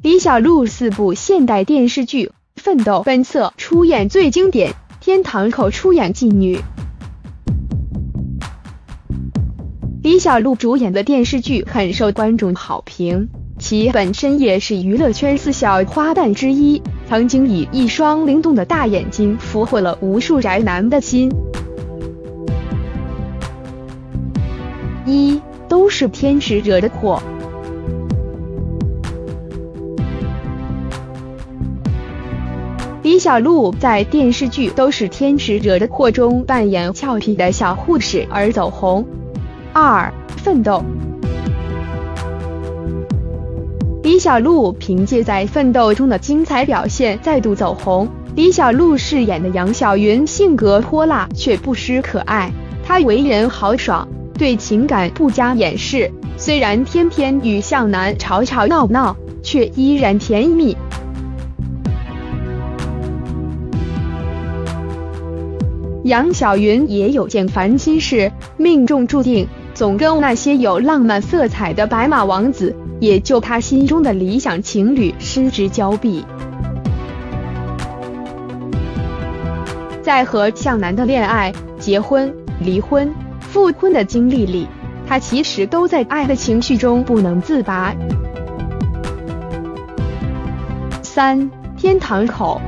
李小璐四部现代电视剧《奋斗》《本色》出演最经典，《天堂口》出演妓女。李小璐主演的电视剧很受观众好评，其本身也是娱乐圈四小花旦之一，曾经以一双灵动的大眼睛俘获了无数宅男的心。一都是天使惹的祸。李小璐在电视剧《都是天使惹的祸》中扮演俏皮的小护士而走红。二奋斗，李小璐凭借在《奋斗》中的精彩表现再度走红。李小璐饰演的杨晓云性格泼辣却不失可爱，她为人豪爽，对情感不加掩饰。虽然天天与向南吵吵闹闹，却依然甜蜜。杨晓云也有件烦心事，命中注定总跟那些有浪漫色彩的白马王子，也就他心中的理想情侣失之交臂。在和向南的恋爱、结婚、离婚、复婚的经历里，他其实都在爱的情绪中不能自拔。三天堂口。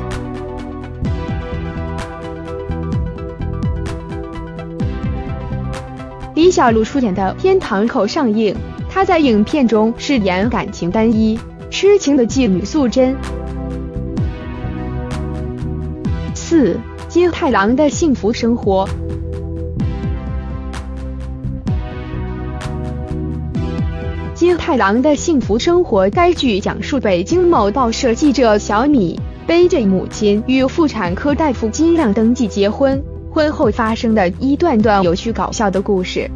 李小璐出演的《天堂口》上映，她在影片中饰演感情单一、痴情的妓女素贞。四金太郎的幸福生活。金太郎的幸福生活，该剧讲述北京某报社记者小米背着母亲与妇产科大夫金亮登记结婚。婚后发生的一段段有趣搞笑的故事。